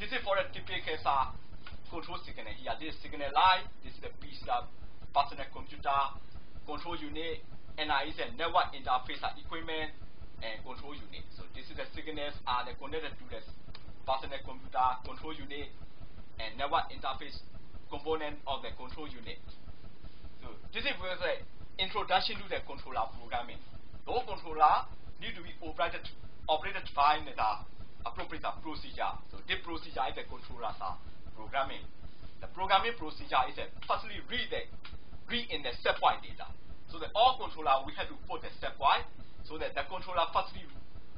this is for a typical control signal. This signal line, this is the piece of personal computer control unit, and I is a network interface equipment and control unit. So this is the signals are connected to the personal computer control unit and network interface component of the control unit. So this is the introduction to the controller programming. The controller need to be operated operated by the appropriate procedure. So this procedure is the controller's programming. The programming procedure is a firstly read the read in the stepwise data. So the all controller we have to put the stepwise so that the controller firstly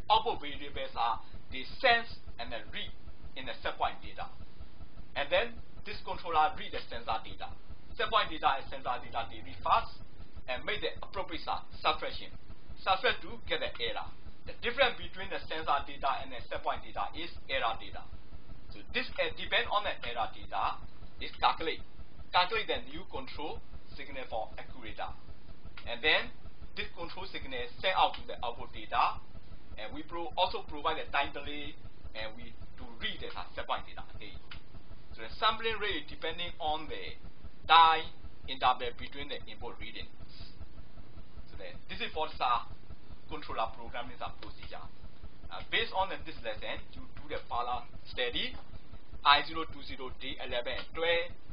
output variables are the sense and the read in the stepwise data. And then this controller read the sensor data. Stepwise data and sensor data they read fast and make the appropriate subtraction. Subtract to get the error. The difference between the sensor data and the stepwise data is error data. So this uh, depend on the error data is calculate. Calculate the new control signal for actuator. And then this control signal sent out to the output data and we pro also provide the time delay and we to read the stepwise data again. So the sampling rate depending on the time interval between the input readings. So then this is for the controller programming procedure. Uh, based on this lesson, you do the follow study I020, D11, 12,